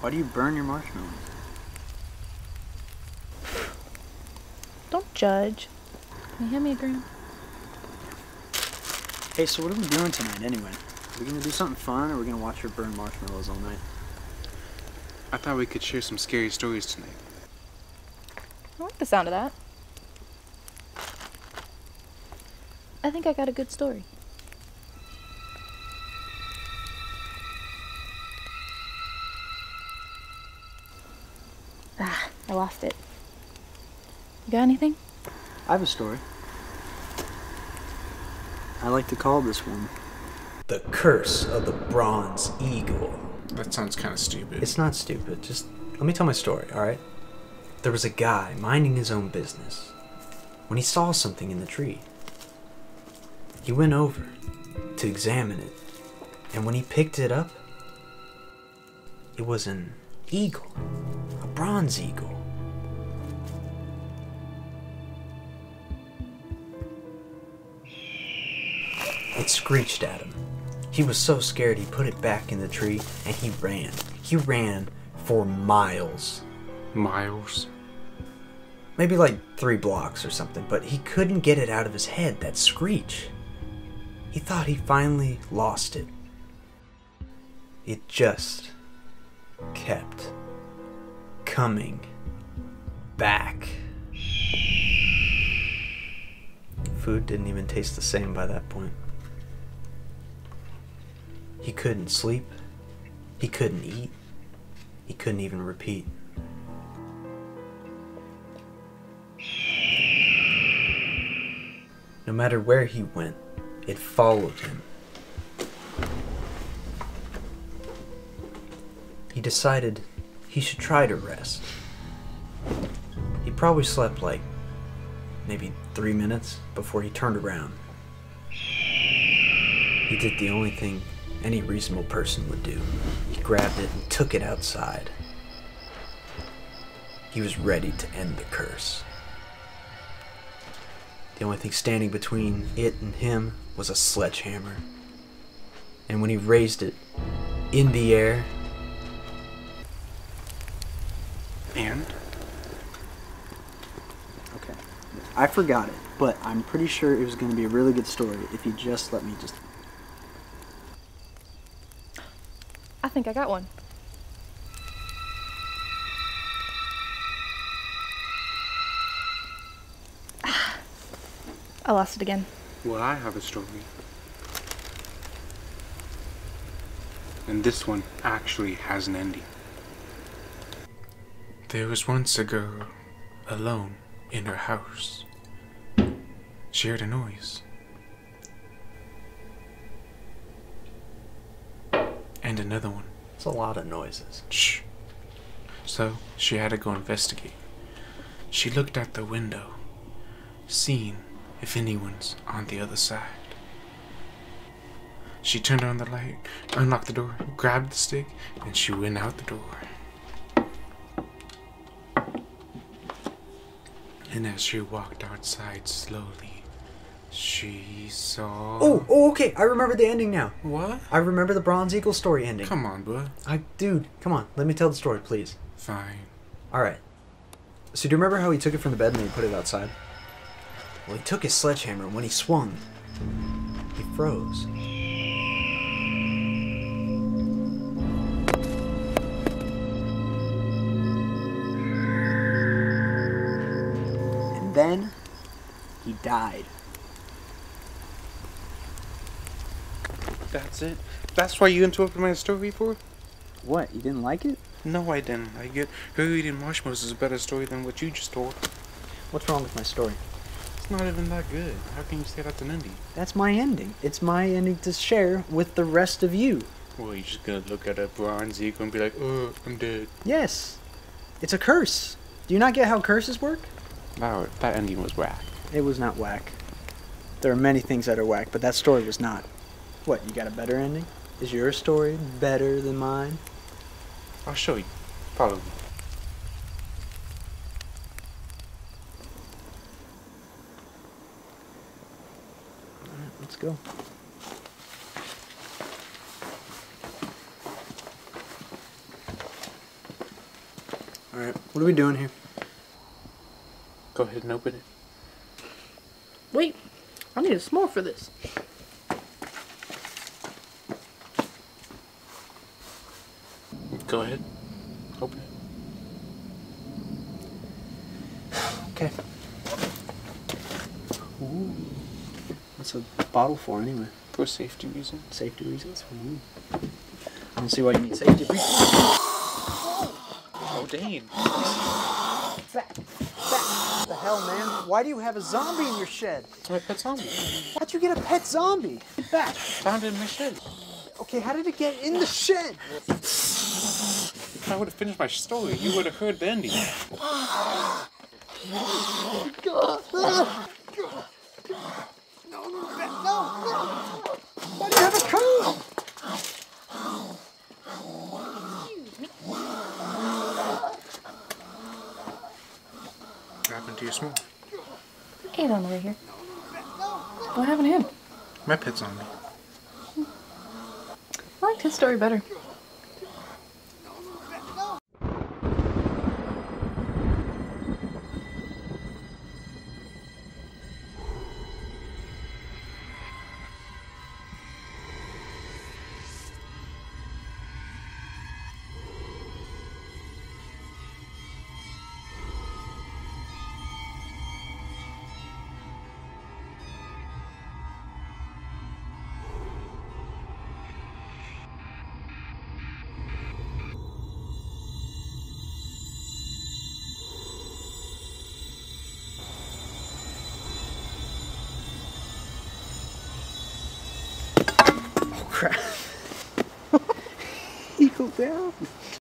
Why do you burn your marshmallows? Don't judge. Can you hand me a graham? Hey, so what are we doing tonight anyway? Are we gonna do something fun or are we gonna watch her burn marshmallows all night? I thought we could share some scary stories tonight. I like the sound of that. I think I got a good story. Lost it. You got anything? I have a story. I like to call this one The Curse of the Bronze Eagle. That sounds kind of stupid. It's not stupid. Just let me tell my story, alright? There was a guy minding his own business when he saw something in the tree. He went over to examine it, and when he picked it up, it was an eagle, a bronze eagle. It screeched at him. He was so scared he put it back in the tree and he ran. He ran for miles. Miles. Maybe like three blocks or something, but he couldn't get it out of his head, that screech. He thought he finally lost it. It just kept coming back. Food didn't even taste the same by that point. He couldn't sleep. He couldn't eat. He couldn't even repeat. No matter where he went, it followed him. He decided he should try to rest. He probably slept like maybe three minutes before he turned around. He did the only thing any reasonable person would do. He grabbed it and took it outside. He was ready to end the curse. The only thing standing between it and him was a sledgehammer. And when he raised it in the air, And? Okay. I forgot it, but I'm pretty sure it was gonna be a really good story if you just let me just I think I got one. I lost it again. Well, I have a story. And this one actually has an ending. There was once a girl alone in her house. She heard a noise. And another one. It's a lot of noises. Shh. So she had to go investigate. She looked out the window, seeing if anyone's on the other side. She turned on the light, unlocked the door, grabbed the stick, and she went out the door. And as she walked outside slowly, she saw. Oh, oh, okay. I remember the ending now. What? I remember the Bronze Eagle story ending. Come on, bud. I, dude, come on. Let me tell the story, please. Fine. All right. So do you remember how he took it from the bed and he put it outside? Well, he took his sledgehammer and when he swung, he froze. and then he died. That's it? That's why you interrupted my story for? What, you didn't like it? No, I didn't. I get her eating marshmallows is a better story than what you just told. What's wrong with my story? It's not even that good. How can you say that's an ending? That's my ending. It's my ending to share with the rest of you. Well, you're just gonna look at a bronze eagle and be like, oh, I'm dead. Yes. It's a curse. Do you not get how curses work? Wow, that ending was whack. It was not whack. There are many things that are whack, but that story was not. What, you got a better ending? Is your story better than mine? I'll show you. Follow me. Alright, let's go. All right, what are we doing here? Go ahead and open it. Wait, I need a s'more for this. Go ahead. Open it. Okay. Ooh. What's a bottle for anyway? For safety reasons. Safety reasons? Ooh. I don't see why you need safety reasons. Oh, Dane. What the hell, man? Why do you have a zombie in your shed? It's my pet zombie. Why'd you get a pet zombie? Get back. Found it in my shed. Okay, how did it get in the shed? If I would have finished my story, you would have heard the ending. Why do you have a comb? What happened to your s'more? Ate on the way here. What happened to him? My pet zombie. I liked his story better. Crap. Eagle down.